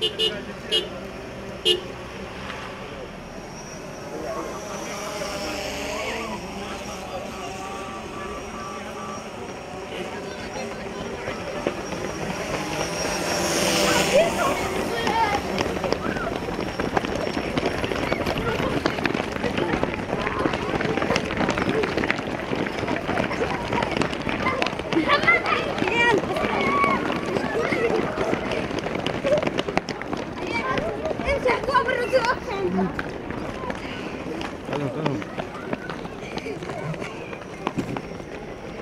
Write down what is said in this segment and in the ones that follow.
Beep, beep. Come on,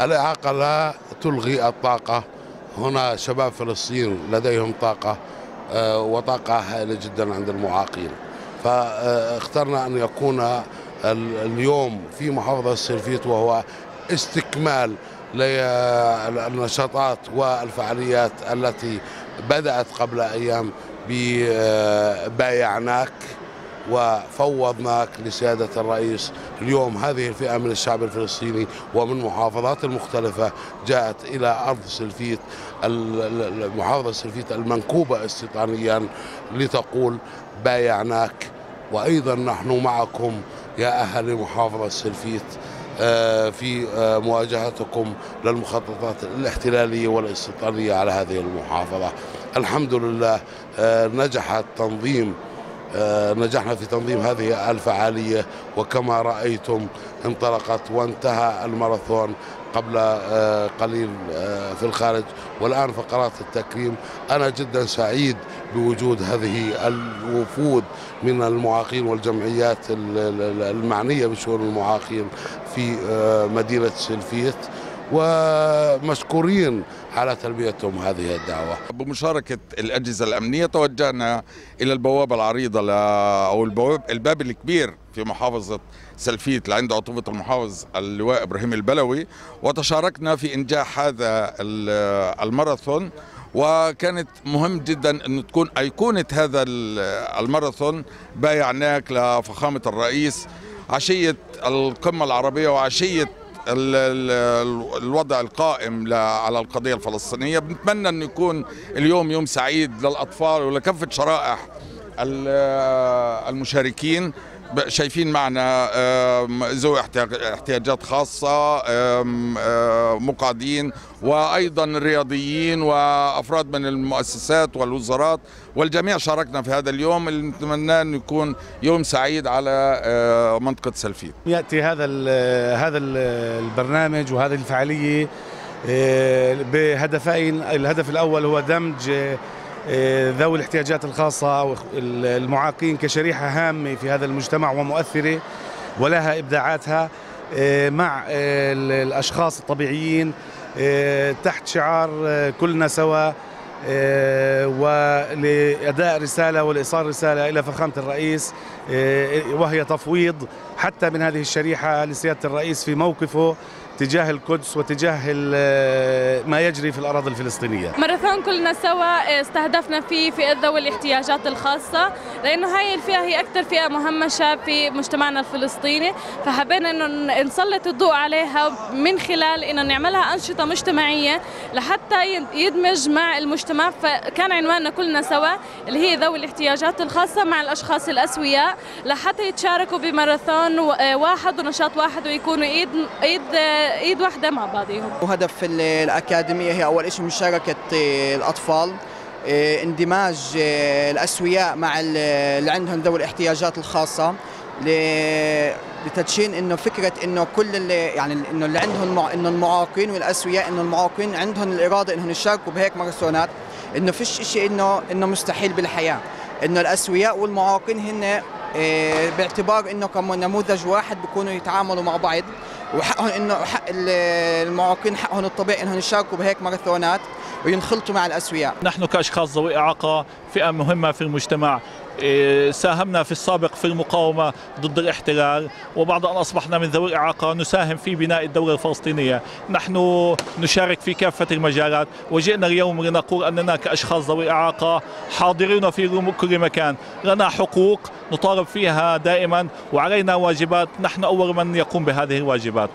الإعاقة لا تلغي الطاقة. هنا شباب فلسطين لديهم طاقة آه، وطاقة هائلة جدا عند المعاقين. فاخترنا أن يكون ال- اليوم في محافظة السلفيت وهو استكمال للنشاطات والفعاليات التي بدأت قبل أيام ببايعناك وفوضناك لسيادة الرئيس اليوم. هذه الفئة من الشعب الفلسطيني ومن محافظات المختلفة جاءت إلى أرض سلفيت ال- ال- المحافظة سلفيت المنكوبة استيطانيا لتقول بايعناك. وأيضا نحن معكم يا أهل محافظة سلفيت آه، في آه، مواجهتكم للمخططات الاحتلالية والاستيطانية على هذه المحافظة. الحمد لله آه، نجح التنظيم نجحنا في تنظيم هذه الفعالية وكما رأيتم انطلقت وانتهى الماراثون قبل آه، قليل آه، في الخارج والآن فقرات التكريم. أنا جدا سعيد بوجود هذه الوفود من المعاقين والجمعيات ال- ال- المعنية بشؤون المعاقين في آه، مدينة سلفيت ومشكورين على تلبيتهم هذه الدعوة. بمشاركة الأجهزة الأمنية توجهنا إلى البوابة العريضة ل... أو البواب الباب الكبير في محافظة سلفيت لعند عطوبة المحافظ اللواء إبراهيم البلوي وتشاركنا في إنجاح هذا ال- الماراثون. وكانت مهم جدا أن تكون أيقونة هذا ال- الماراثون بايعناك لفخامة الرئيس عشية القمة العربية وعشية الوضع القائم على القضية الفلسطينية. بنتمنى أن يكون اليوم يوم سعيد للأطفال ولكافة شرائح ال- المشاركين. شايفين معنا احتياج- احتياجات خاصة مقعدين وأيضا الرياضيين وأفراد من المؤسسات والوزارات والجميع شاركنا في هذا اليوم. اللي نتمنى أن يكون يوم سعيد على منطقة سلفيت يأتي هذا هذا ال البرنامج وهذه الفعالية آه، بهدفين. الهدف الأول هو دمج آه، ذوي الاحتياجات الخاصة أو المعاقين كشريحة هامة في هذا المجتمع ومؤثرة ولها إبداعاتها آه، مع آه، الأشخاص الطبيعيين تحت شعار كلنا سوا ولأداء رسالة ولايصال رسالة إلى فخامة الرئيس آه، وهي تفويض حتى من هذه الشريحة لسيادة الرئيس في موقفه تجاه القدس وتجاه ال- ما يجري في الأراضي الفلسطينية. ماراثون كلنا سوا استهدفنا فيه فئة ذوي الاحتياجات الخاصة لأنه هاي الفئة هي أكثر فئة مهمشة في مجتمعنا الفلسطيني فحبينا إنه نسلط الضوء عليها من خلال إنه نعملها أنشطة مجتمعية لحتى يدمج مع المجتمع فكان عنواننا كلنا سوا اللي هي ذوي الاحتياجات الخاصة مع الأشخاص الأسوياء لحتى يتشاركوا بماراثون واحد ونشاط واحد ويكونوا إيد إيد إيد واحدة مع بعضهم وهدف ال- الأكاديمية هي أول شيء مشاركة آه، الأطفال. آه، اندماج آه، الأسوياء مع ال- اللي عندهم ذوي الاحتياجات الخاصة ل- لتدشين إنه فكرة إنه كل اللي يعني إنه اللي عندهم إنه المعاقين والأسوياء إنه المعاقين عندهم الإرادة إنهم يشاركوا بهيك ماراثونات إنه فيش شيء انه إنه مستحيل بالحياة. إنه الأسوياء والمعاقين هن آه، باعتبار إنه كنموذج واحد بيكونوا يتعاملوا مع بعض وحقهم انه حق ال- المعاقين حقهم الطبيعي إنهم يشاركوا بهيك ماراثونات. وينخلطوا مع الأسوياء. نحن كأشخاص ذوي إعاقة فئة مهمة في المجتمع. إيه، ساهمنا في السابق في المقاومة ضد الاحتلال وبعد أن أصبحنا من ذوي الإعاقة نساهم في بناء الدولة الفلسطينية. نحن نشارك في كافة المجالات. وجئنا اليوم لنقول أننا كأشخاص ذوي إعاقة حاضرين في كل مكان. لنا حقوق نطالب فيها دائما وعلينا واجبات. نحن أول من يقوم بهذه الواجبات.